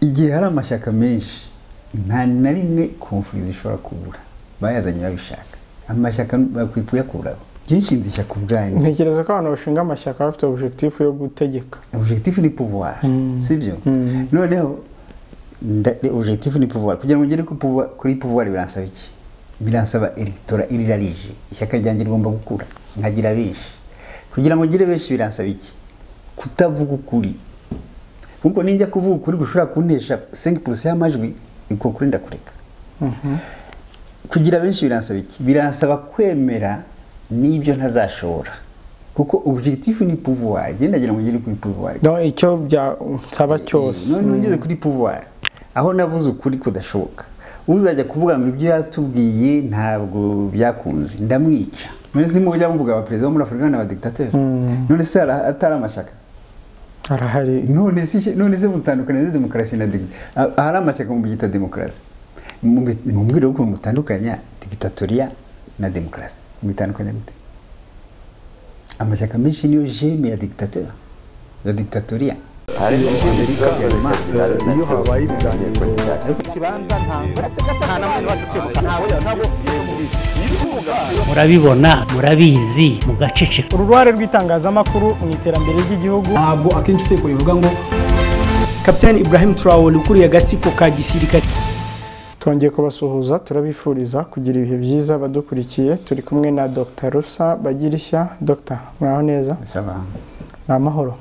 igihe hari amashyaka menshi nta na rimwe konfuri zishobora kubura. Bayazanye babishaka. Amashyaka bakwiye kuyakuraho byinshi ishyaka ubwanyu ntekereza ko abantu bashinga amashyaka bafite objectif yo gutegeka. Objectif ni pouvoir sibyo? Noneho nda- objectif ni pouvoir. Kugira ngo ngere kuri pouvoir biransaba iki? Biransaba electora irirarije ishyaka ryanjye rigomba gukura. Nkagira benshi. Kugira ngo ngire benshi biransaba iki? Kutavuga ukuri. Kuko ninjya kuvuga ukuri gushobora kuntesha 5% y'amajwi uko kuri ndakureka. Kugira benshi biransaba iki? Biransaba kwemera n'ibyo ntazashobora. Kuko objectif ni pouvoir. Genda ngira ngo ngere kuri Donc, icyo byansaba cyose. none ngeze kuri pouvoir. Aho navuze ukuri kudashoboka. Uzajya kuvuga ngo ibyo yatubwiye ntabwo byakunze. Ndamwica. None se nimujya muvuga abaperezida bo muri afurika n'abadiktateri none se atari amashyaka arahari none se none se mutandukanya demokarasi na digi ah- ahari amashyaka mu byita demokarasi mumbwire ukuntu mutandukanya dictatoria na demokarasi mubitandukanya gute amashyaka menshi niyo jeme ya dictateur ya dictatoria iyo habaye ibiganiro murabibona murabizi mugaceceka. Uruhare rw'itangazamakuru mu iterambere ry'igihugu. Ntabwo akenshi itegeko rivuga ngo kapitani ibrahim traore ukuriye agatsiko ka gisirikare. Twongeye kubasuhuza turabifuriza kugira ibihe byiza badukurikiye. Turi kumwe na dr. Rusa bagirishya. Dr mwaho neza? Ni amahoro.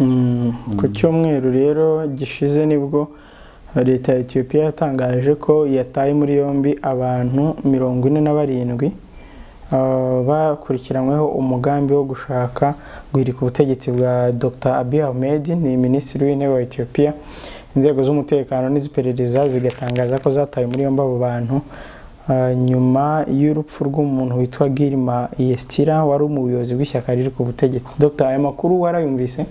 Mm, ku cyumweru rero gishize ni bwo leta ya etiyopiya yatangaje ko yataye muri yombi abantu mirongo ine na barindwi ah, bakurikiranyweho umugambi wo gushaka guhirika ubutegetsi bwa dr. Abiy ahmed ni minisitiri w'intebe wa etiyopiya inzego z'umutekano n'iz'iperereza zigatangaza ko zataye muri yombi abo bantu. Ah, nyuma y'urupfu rw'umuntu witwa girima yesitira wari mu buyobozi bw'ishyaka riri ku butegetsi. Dr aya makuru warayumvise?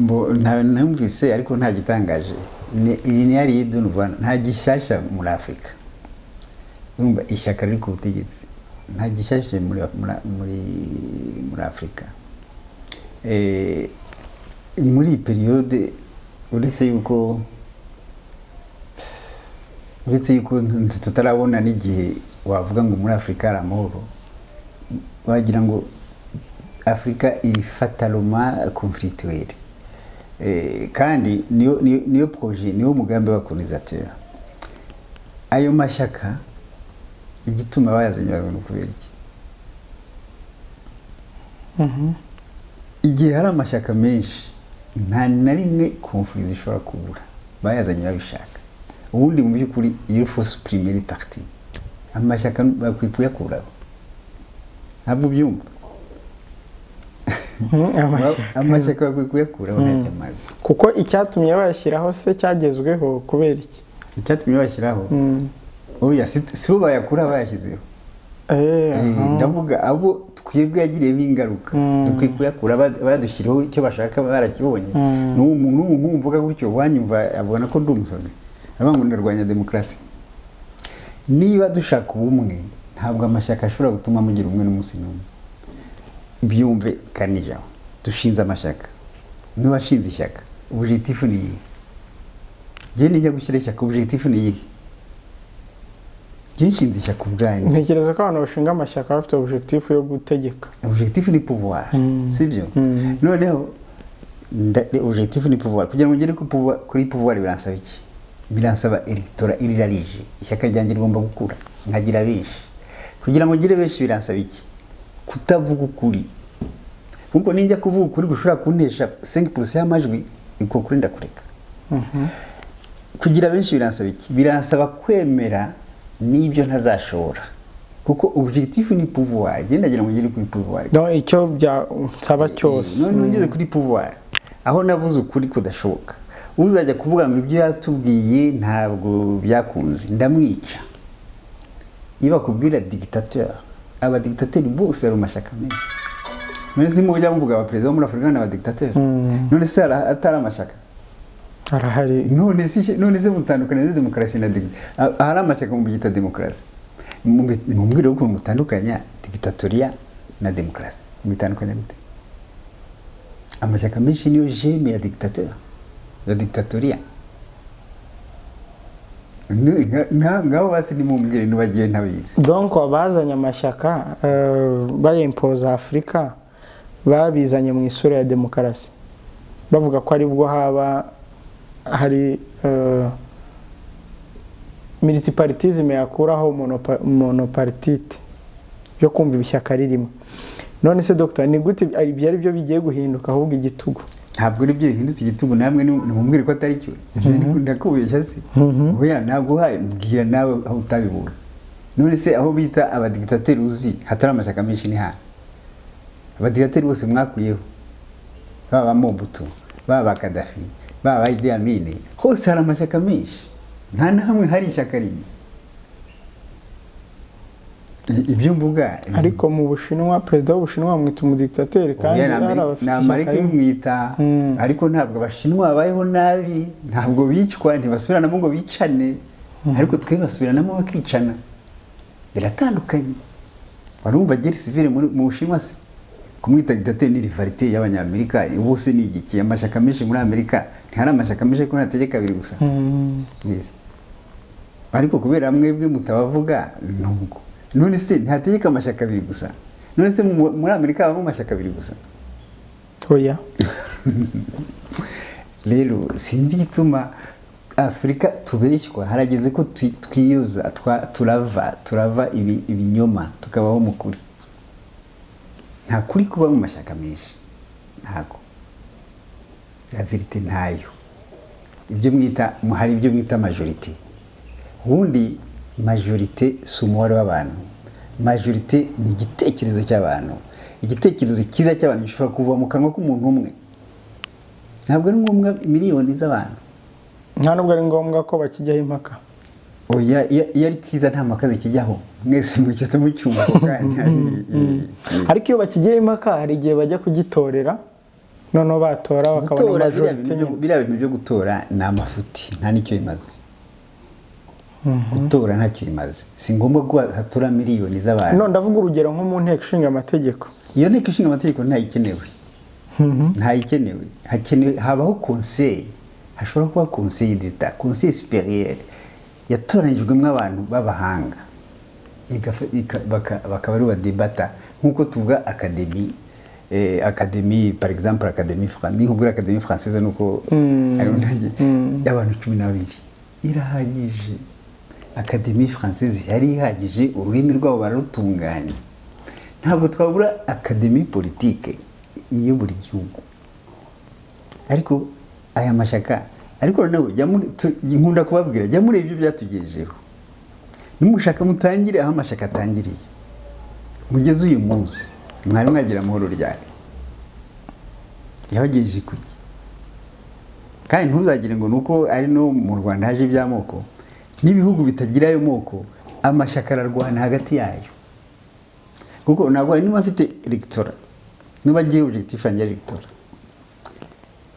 Numvise ariko nta gitangaje. Iyi ni yari yidunva nta gishyashya muri afurika urumva ishyaka riri ku butegetsi. Nta gishyashya muri afurika Eh, muri iyi periyode uretse yuko uretse yuko tutarabona n'igihe wavuga ngo muri afurika hari amahoro wagira ngo afurika iri fataloma conflictuelle Eh, kandi niyo niyo- niyo projet niyo mugambi wa colonisateur. Ayo mashyaka igituma bayazanye babona kubera iki igihe hari amashyaka menshi nta na rimwe conflit zishobora kubura. Bayazanye babishaka. Ubundi mu by'ukuri iyo faut supprimer les partis. Amashyaka bakwiye kuyakuraho. Ntabwo ubyumva. Amashyaka bakwiye kuyakuraho ntacyo amaze kuko icyatumye bayashyiraho se cyagezweho kubera iki? Icyatumye bashyiraho oya si bo bayakura bayashyizeho. Eh, Eh, ndavuga abo twebwe yagiriyeho ingaruka dukwiye kuyakura ba- badushyiriho icyo bashaka barakibonye. N'ubu n'ubu mvuga gutyo wanyumva abona ko ndi umusazi. Avuga ngo ndarwanya demokarasi. Niba dushaka ubumwe ntabwo amashyaka ashobora gutuma mugira umwe n'umunsi n'umwe. Byumve kanijaho dushinze amashyaka n'uwashinze ishyaka. Objectif ni iyihe njyewe nijya gushyira ishyaka objectif ni iyihe njyewe nshinze ishyaka ubwanyu. Ntekereza ko abantu bashinga amashyaka bafite objectif yo gutegeka. Objectif ni pouvoir sibyo? Noneho nda- objectif ni pouvoir. Kugira ngo ngere kuri pouvoir biransaba iki? Biransaba electora irirarije ishyaka ryanjye rigomba gukura. Nkagira benshi. Kugira ngo ngire benshi biransaba iki? Kutavuga ukuri. Kuko ninjya kuvuga ukuri gushobora kuntesha 5% y'amajwi uko kuri ndakureka. Kugira benshi biransaba iki? Biransaba kwemera n'ibyo ntazashobora. Kuko objectif ni pouvoir. Genda ngira ngo ngere kuri Donc, icyo byansaba cyose. none ngeze kuri pouvoir. Aho navuze ukuri kudashoboka. Uzajya kuvuga ngo ibyo yatubwiye ntabwo byakunze. Ndamwica. Iyo bakubwira dictateur. Abadictateri bose ari mu mashyaka menshi. None se ujya muvuga abaperezida bo muri afurika ni abadiktateri. None se atari amashyaka. Arahari. None se none se mutandukanya demokarasi na digi ah- ahari amashyaka mu byita demokarasi. Mu mumbwire ukuntu mutandukanya digitatoriya na demokarasi. Mubitandukanya gute? Amashyaka menshi niyo jeme ya dictateur ya dictatoria Ni- nga- nga- ngaho basi nimumbwire nibagiye ntabizi. Donc abazanye amashyaka eh, bayimpoza afurika babizanye mu isura ya demokarasi. Bavuga ko ari bwo haba hari eh, militiparitisme yakuraho monopa- monoparitite yo kumva ibishyaka ririmo none se dogita ni gute ibyo ari byo bigiye guhinduka ahubwo igitugu? Ntabwo ari byo bihindutse igitugu namwe ni- nimumubwire ko atari cyo. Ibyo ni- ndakubeshya se. Oya ntabwo uhaye mbwira nawe aho utabibura none se aho bita abadigitateri uzi hatari amashyaka menshi ni hano abadigitateri bose mwakuyeho. Baba ba mobutu baba ba kadafi baba ba idi amini hose hari amashyaka menshi. Nta na hamwe hari ishyaka rimwe. Ibyo mvuga ariko mu bushinwa perezida w'ubushinwa bamwita umudikitateri kandi Oya, ni hari Amerika- abafite ni ishyaka amerika rimwe. imwita. Mm. ariko ntabwo abashinwa babayeho nabi ntabwo bicwa ntibasubiranamo ngo bicane. Ariko twe basubiranamo bakicana. Biratandukanye. Warumva geri sivire mu bushinwa se? Kumwita dictateur ni rivalite y'abanyamerika. Bose ni igiki? Amashyaka menshi muri amerika ntihari amashyaka menshi ariko ntategeka abiri gusa. Mm. Ariko kubera mwebwe mutabavuga nubwo. None se ntihategeka amashyaka abiri gusa none se mu- muri amerika habamo amashyaka abiri gusa oya rero sinzi igituma afurika tubeshywa harageze ko twi- twiyuza turava turava ibi- ibinyoma tukabaho mu kuri. Nta kuri kuba mu mashyaka menshi ntago. La verite ntayo. Ibyo mwita hari ibyo mwita majorite ubundi majorite si umubare w'abantu majorite ni igitekerezo cy'abantu igitekerezo cyiza cy'abantu gishobora kuva mu kanwa k'umuntu umwe. Ntabwo ari ngombwa miliyoni z'abantu. Nta nubwo ari ngombwa ko bakijyaho impaka. Iyo iyo ari cyiza nta mpaka zikijyaho. Mwese mugihita mucyumva ako kanya. Ariko iyo bakigiyeho impaka hari igihe bajya kugitorera noneho batora bakabona gutora biriya majorite bintu byo- nyine. biriya bintu byo gutora ni amafuti nta n'icyo bimaze. Gutora ntacyo bimaze si ngombwa ko hatora miliyoni z'abantu. None ndavuga urugero nko mu nteko ishinga amategeko. Iyo nteko ishinga amategeko ntayikenewe ntayikenewe hakenewe habaho konseye hashobora kuba konseye d'etat konseye superiere yatoranyijwemo abantu b'abahanga. Bakaba ari badebata. Nk'uko tuvuga akademi eh, akademi par exemple akademi ni nkubwira akademi française nuko unage y'abantu cumi n'abiri. Irahagije. Akademi française yari ihagije ururimi rwabo bararutunganya ntabwo twabura akademi politike iyo buri gihugu. Ariko aya mashyaka ariko noneho nkunda kubabwira jya mureba ibyo byatugejejeho. Nimushaka mutangire aho amashyaka atangiriye. Mugeze uyu munsi mwari mwagira amahoro ryari? Yabagejeje kuki? Kandi ntuzagire ngo nuko ari no mu rwanda haje iby'amoko. N'ibihugu bitagira ayo moko amashyaka ararwana hagati yayo. Kuko ntabwo niba afite egitora niba agiye objectif yanjye ari egitora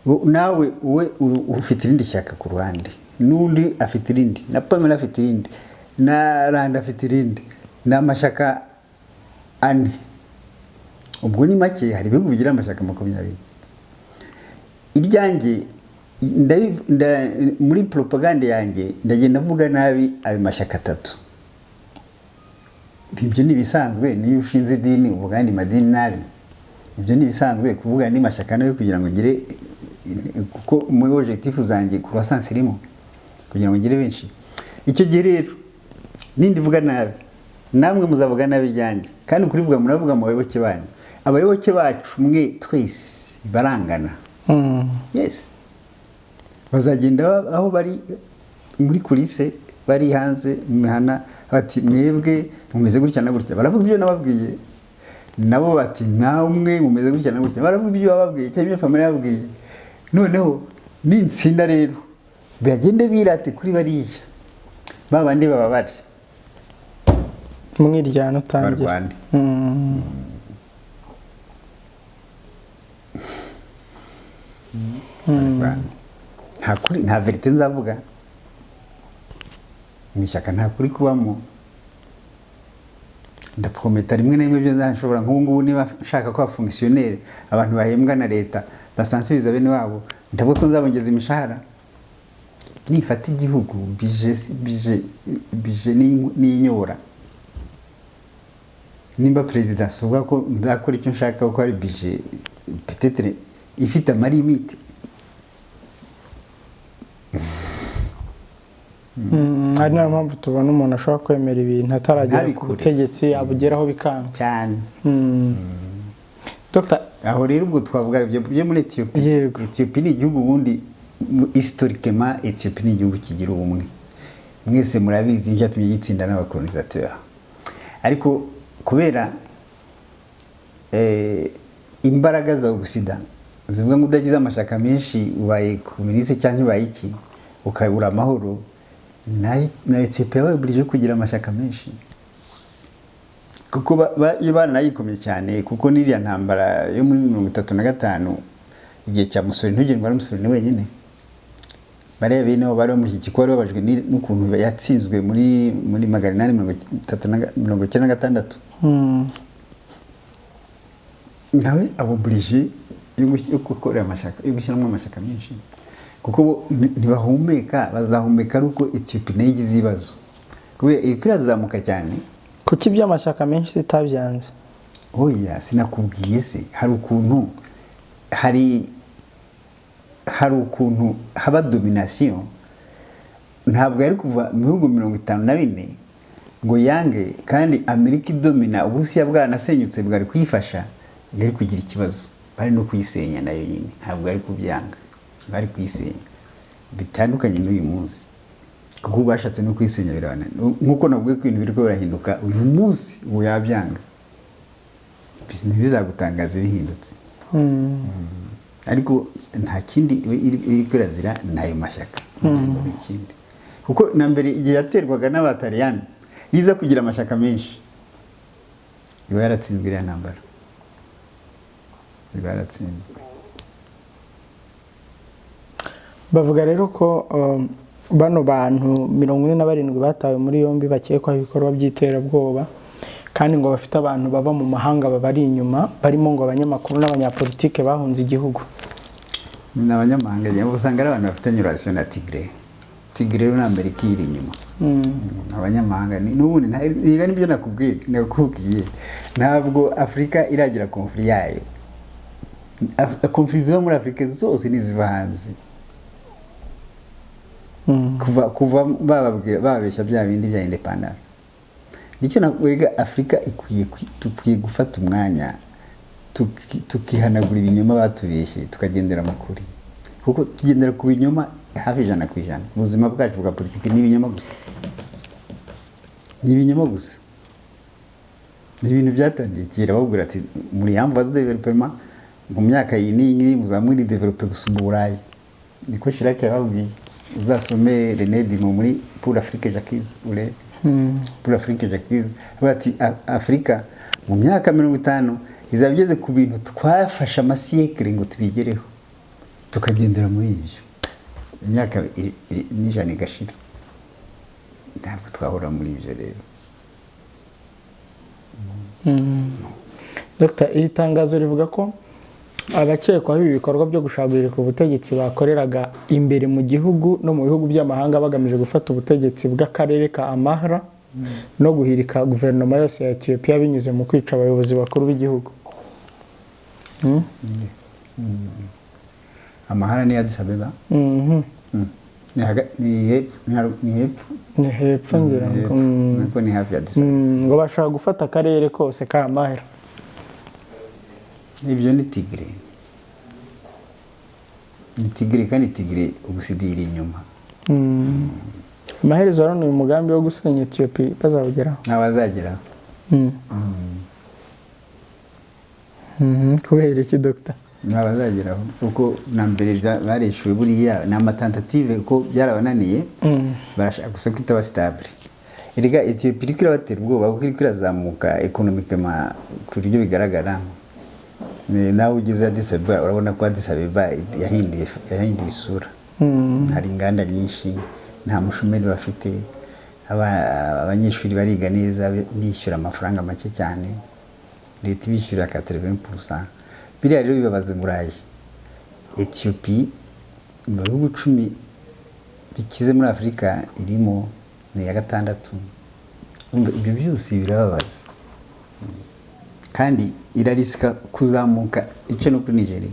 wo- nawe we ufite irindi shyaka ku ruhande. N'undi afite irindi na pamela afite irindi na randa afite irindi ni amashyaka ane. Ubwo ni make hari ibihugu bigira amashyaka makumyabiri. Iryanjye muri propaganda yanjye ndagenda mvuga nabi ayo mashyaka atatu. Ibyo ni ibisanzwe niyo ushinze idini uvuga andi madini nabi. Ibyo ni ibisanzwe kuvuga andi mashyaka na yo kugira ngo ngire kuko muri objectif zanjye croissance irimo kugira ngo ngire benshi. Icyo gihe rero nindi vuga nabi. Namwe muzavuga nabi ryanjye kandi kurivuga muravuga mu bayoboke banyu. Abayoboke bacu mwe twese barangana. Mm. Bazagenda ba- aho bari muri kulise bari hanze mu mihana bati mwebwe mumeze gutya na gutya? Baravuga ibyo nababwiye. Nabo bati namwe mumeze gutya na gutya. Baravuga ibyo bababwiye cyangwa ibyo famille yababwiye. Noneho nitsinda rero. Bagende birate kuri bariya. Ba bandi baba bari. Umwiryane utangira barwane Mm. barwane nta kuri nta verite nzavuga. Mu ishyaka nta kuri kubamo. Ndaprometa rimwe na rimwe byo nzashobora nk'ubu ngubu niba nshaka ko abafongisiyoneri abantu bahembwa na leta basansibiriza bene wabo. Ndavuga ko nzabongeza imishahara. Nifata igihugu bije bije bije ni- ninyobora nimba perezida asohoka ko nzakora icyo nshaka ko ari bije petetere ifite amarimite ari na yo mpamvu tubona umuntu ashobora kwemera ibintu ataragera ku butegetsi abugeraho bikanga. Cyane. Mm. Aho rero ubwo twavuga ibyo byo muri etiyopi etiyopi ni igihugu ubundi historikema etiyopi ni igihugu kigira ubumwe. Mwese murabizi byatumye gitsinda n'abakolonisateri ariko kubera eh, imbaraga za ogusida zivuga ngo udagize amashaka menshi ubaye komuniste cyangwa ubaye iki ukabura amahoro na na etiyopi yabaye kugira amashaka menshi. Kuko ba- ba- iyo baranayikomye cyane kuko n'iriya ntambara yo muri mirongo itatu na gatanu igihe cya musori ntugendwa na musori ni wenyine. Bariya bene bo bari bamushyigikira bari babajwe n'ukuntu yatsinzwe muri muri magana inani mirongo itatu na ga- mirongo icyenda na gatandatu. Mm. nawe abo burije yo gukorera amashyaka yo gushyiramo amashyaka menshi. Kuko ntibahumeka bazahumeka ari uko etiyopi na yo igize ibibazo. Kubera iriko irazamuka cyane. Kuki iby'amashyaka menshi zitabyanze? Oya sinakubwiye se. Hari ukuntu hari hari ukuntu haba domination. Ntabwo yari kuva mu bihugu mirongo itanu na bine ngo yange kandi amerika idomina uburusiya bwanasenyutse bwari kuyifasha yari kugira ikibazo. Bari no kuyisenya na yo nyine. Ntabwo yari kubyanga. Bari kuyisenya bitandukanye n'uyu munsi. Kuko bashatse no kuyisenya birabananira nk'uko nabwiye ko ibintu biri birahinduka uyu munsi ubu yabyanga. Ntibizagutangaza bihindutse. Ariko nta kindi iri- kwirazira ni ayo mashyaka ikindi kuko na mbere igihe yaterwaga n'abataliyani yiza kugira amashyaka menshi. Iba yaratsinzwe iriya ntambara. Iba yaratsinzwe. Bavuga rero ko um, bano bantu mirongo ine na barindwi batawe muri yombi bakekwaho ibikorwa by'iterabwoba kandi ngo bafite abantu baba mu mahanga babari inyuma barimo ngo abanyamakuru n'abanyapolitike bahunze igihugu. Ni abanyamahanga usanga ari abantu bafitanye relation na tigre. Tigre ni amerika iri inyuma. Abanyamahanga ni- n'ubundi nta- niga ni byo nakubwiye ntabwo afurika iragira konfuri yayo. Konfuri ziba muri afurika zose niziva hanze. Kuva kuva bababwira bababeshya bya bindi bya independence ni cyo nakwereka afurika ikwiye kwi- dukwiye gufata umwanya tuki- tukihanagura ibinyoma batubeshye tukagendera kuri. Kuko tugendera ku binyoma hafi ijana ku ijana. Ubuzima bwacu bwa politiki ni ibinyoma gusa. Ni ibinyoma gusa. Ni ibintu byatangiye kera babwira ati muri de developema mu myaka iyi n'iyi ngiyi muzaba muri develope gusumba uburayi niko shirake yababwiye. Uzasome René Dimo muri pour Afrique Jacques urebe pour Afrique Jacques avuga ati "A- Afurika mu myaka mirongo itanu izaba igeze ku bintu twafashe amasiyekere ngo tubigereho. Tukagendera muri ibyo. Imyaka n'ijana igashira. Ntabwo twahora muri ibyo rero. Dr iri tangazo rivuga ko abakekwaho ibi bikorwa byo gushagurika ubutegetsi bakoreraga imbere mu gihugu no mu bihugu by'amahanga bagamije gufata ubutegetsi bw'akarere ka amahara no guhirika guverinoma yose ya etiyopiya binyuze mu kwica abayobozi bakuru b'igihugu amahara ni Addis Abeba Mhm. Mm. ni hepfo ni haru- ni hepfo ni hepfo ngira ngo Hepfo. mm. Nako ni hafi ya Addis Abeba Mm, ngo bashaka gufata akarere kose ka amahera ibyo ni tigire ni tigire kandi tigire ugusidira inyuma. Mm. amaherezo rero ni umugambi wo gusenya etiyopiya bazawugeraho. Ntabazageraho Mm. Mhm. kubera iki dogita ntabazageraho kuko na mbere barishyuwe buriya ni amatentative ko byarabananiye. Barashaka gusa ko itaba sitabure erega etiyopiya iri irabatera ubwoba kuko iri irazamuka ekonomikema ku buryo bigaragara. Nawe ugeze Addis Abeba urabona ko Addis Abeba yahinduye isura. Hari inganda nyinshi nta mushomeri bafite. Aba- abanyeshuri bariga neza bishyura amafaranga make cyane. Leta ibishyurira ka 80% biriya rero bibabaza burayi. Etiyopi mu bihugu cumi bikize muri afurika irimo ni iya gatandatu. Ibyo byose birababaza. Kandi irarisika kuzamuka ice no kuri nigeria.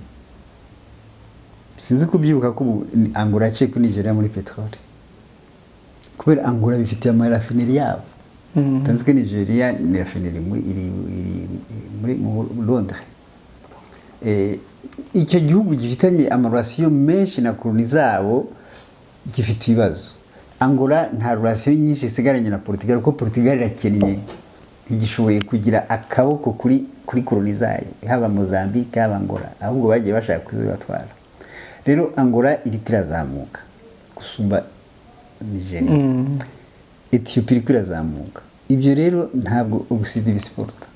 Sinzi kubyibuka ko ubu ni- angola yaciye kuri nigeria muri peteroli. Kubera angola bifitiye amarafineri yabo. Tanzi ko nigeria ni rafineri muri londres. Eh, icyo gihugu gifitanye amarasiyo menshi na koloni zabo gifite ibibazo. Angola nta rasiyo nyinshi isigaranye na portugal kuko portugal irakennye ntigishoboye kugira akaboko kuri kuri koloni zayo haba mozambique haba angola ahubwo bagiye bashaka kuzibatwara. Rero angola iri kwirazamuka gusumba nigeria. Etiyopi iri kwirazamuka ibyo rero ntabwo ubusidi bisiporuta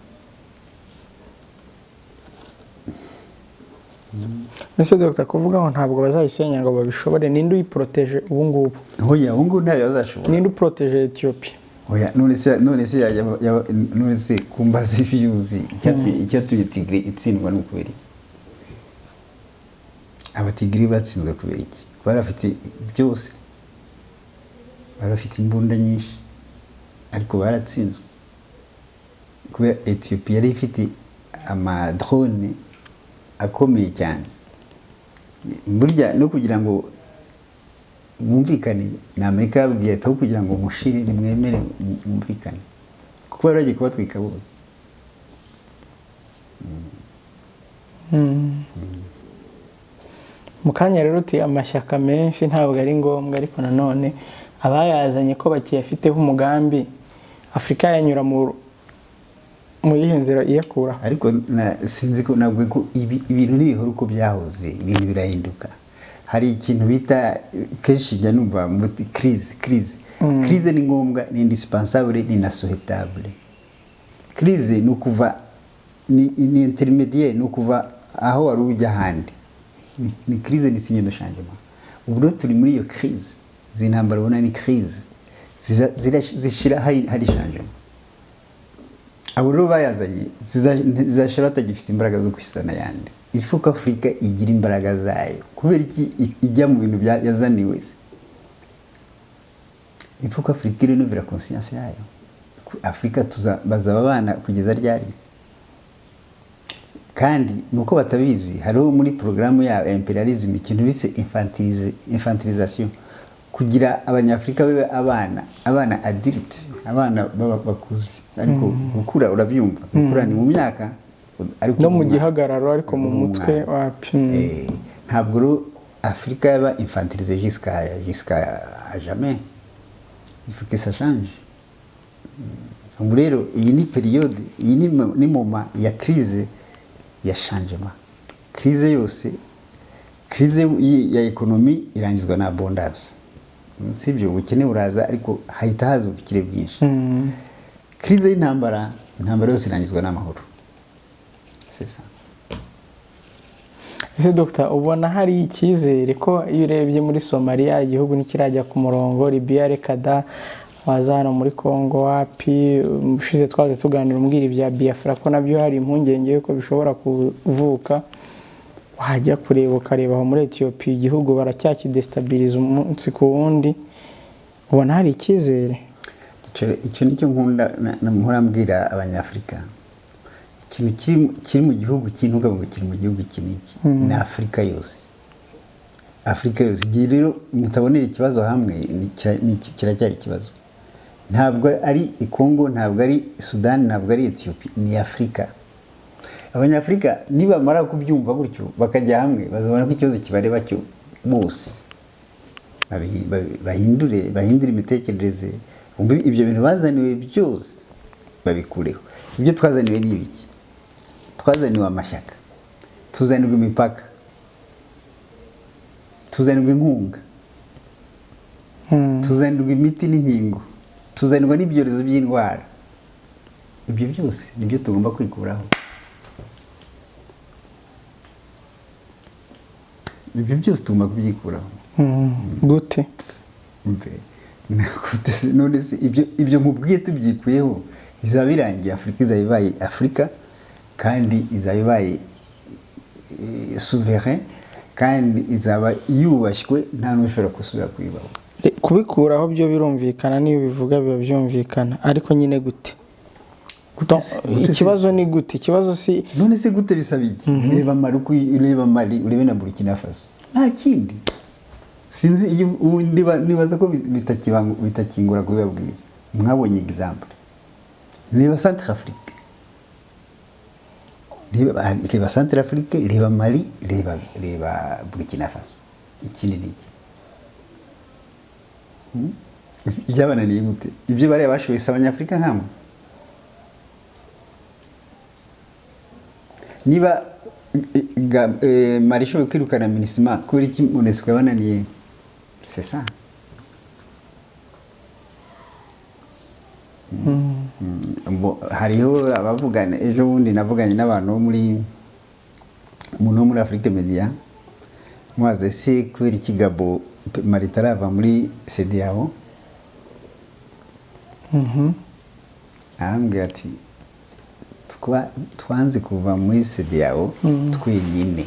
mbese dogita kuvuga ngo ntabwo bazayisenya ngo babishobore ninde uyiporoteje ubu ngubu ntayo bazashobora. Ninde uporoteje etiyopi Oya, none se none se none se kumbaza ifiyuzi icyatumye icyatumye tigre itsindwa ni ukubera iki abatigiri batsinzwe kubera iki bari bafite byose. Bari bafite imbunda nyinshi. Ariko baratsinzwe. Kubera etiyopiya yari ifite amadrone akomeye cyane. Burya no kugira ngo mwumvikane ni amerika yabwiye ati aho kugira ngo mushire nimwemere mu- mwumvikane kuko bari bagiye kubatwika bose mu kanya rero uti amashyaka menshi ntabwo ari ngombwa ariko nanone abayazanye ko bakiyafiteho umugambi afurika yanyura mu yihe nzira iyakura? Ariko sinzi ko ibi- ibintu ntibihora uko byahoze ibintu birahinduka. Hari ikintu bita kenshi njya numva muti crise crise. Crise ni ngombwa ni indispensable ni na souhaitable crise ni ukuva ni, intermediaire ni ukuva aho wari ujya ahandi. Ni, crise ni signe de changement ubu rero turi muri iyo crise. Izi ntambara ubona ni zira- zishira hari, changement abo rero bayazanye ziza- zizashira batagifite imbaraga zo kwisana yandi ifu ko afurika igira imbaraga zayo. Kubera iki? Ijya mu bintu yazaniwe se. Ifu ko afurika irenovera conscience yayo. Afurika bazaba abana kugeza ryari? Kandi ni uko batabizi hariho muri porogaramu ya imperialism ikintu bise infantilisation. Kugira abanyafurika babe abana abana adulte abana bakuze. Ariko gukura urabyumva. Gukura ni mu myaka no mu gihagararo ariko mu mu mutwe mwana. wapi mm. Eh, ntabwo afurika yaba infantilize que ça change Mm. ubu rero iyi ni periyode iyi ni mo- ni moma ya crise ya changement crise yose y- ya ekonomi irangizwa na abondance sibyo ubukene buraza ariko hahita haza ubukire bwinshi Mm. crise y'intambara intambara yose irangizwa n'amahoro c'est ça. Ese dogita ubona hari icyizere ko iyo urebye muri somaliya igihugu ntikirajya ku murongo libiya reka da waza hano muri congo wapi ushize twaze tuganira umbwira ibya biafra ko na byo hari impungenge yuko bishobora kuvuka wajya kureba ukareba aho muri etiyopiya igihugu baracyakidesitabiriza umunsi ku wundi ubona hari icyizere? Icyo icyo ni cyo nkunda mbwira abanyafurika. Ikintu kiri- mu gihugu kintuga ngo kiri mu gihugu iki n'iki? Ni afurika yose. Afurika yose. Igihe rero mutabonera ikibazo hamwe kiracyari ikibazo. Ntabwo ari i Congo ntabwo ari sudani ntabwo ari etiyopi ni afurika abanyafurika nibamara kubyumva gutyo bakajya hamwe bazabona ko ikibazo kibareba cyo bose. Bahindure bahindure imitekerereze ibyo bintu bazaniwe byose babikureho. Ibyo twazaniwe ni ibiki? Twazaniwe amashyaka tuzanirwa imipaka tuzanirwa inkunga tuzanirwa imiti n'inkingo tuzanirwa n'ibyorezo by'indwara ibyo byose ni byo tugomba kwikuraho. Ibyo byose tugomba kubyikuraho. Gute? Mbe, nakute se- none se ibyo mubwiye tubyikuyeho bizaba birangiye afurika izaba ibaye afurika. Kandi izaba ibaye eh, souverain kandi izaba yubashywe nta n'ushobora gusubira kuyibaho. E, kubikuraho byo birumvikana niyo bivuga biba byumvikana ariko nyine gute? Ikibazo ni gute? Ikibazo si none se gute bisaba iki reba mali uko ureba mali urebe na burkina faso. Nta kindi. Sinzi nibaza ko bitakingura kubibabwira. Mwabonye example. Reba centre afrique reba centre afrique reba mali reba reba burkina faso. Ikindi ni iki Hmm? byabananiye gute ibyo bariya bashoboye si abanyafurika nkamwe niba eh, mari ishoboye kwirukana minisima kubera iki unesco yabananiye c'est ça Mm, hariho abavugana ejo bundi navuganye n'abantu bo muri umuntu wo muri afurike media mwaza ese kubera iki gabo mari itarava muri cdao arambwira ati "Twa- twanze kuva muri cdao twenyine.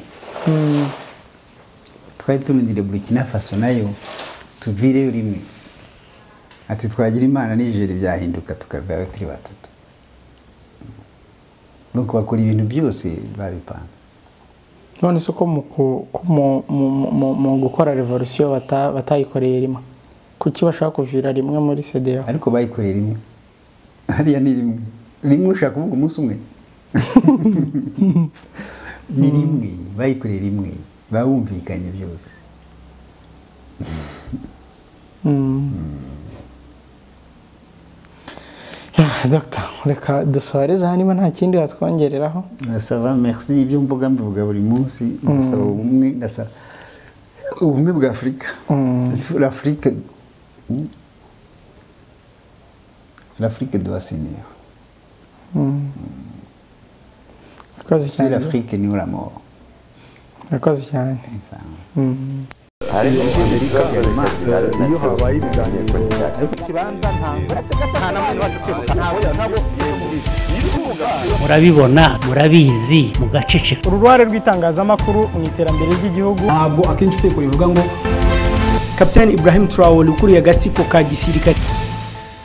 Twari tunindire burkina faso na yo tuvireyo rimwe. Ati twagira imana nijeri byahinduka tukavayo turi batatu. Nuko bakora ibintu byose babipanga. None se ko mu gukora revolution bata- batayikoreye rimwe? Kuki bashaka kuvira rimwe muri CDAO ariko bayikoreye rimwe. Hariya ni rimwe. Rimwe ushaka kuvuga umunsi umwe? Ni rimwe. Bayikoreye rimwe. Bawumvikanye byose. Ya, Dr reka dusoreze hanyuma nta kindi watwongereraho. Ndasaba merci ibyo mvuga mbivuga buri munsi. Ndasaba ubumwe ndasaba ubumwe bwa afurika l'afrique hmm? l'afrique doit s'unir si l'afrique ni la mort. Cyane. Ça. Iyo habaye ibiganiro. Murabibona murabizi mugaceceka. Uru ruhare rw'itangazamakuru mu iterambere ry'igihugu. Ntabwo akenshi itegeko rivuga ngo kapitani ibrahim traore ukuriye agatsiko ka gisirikare.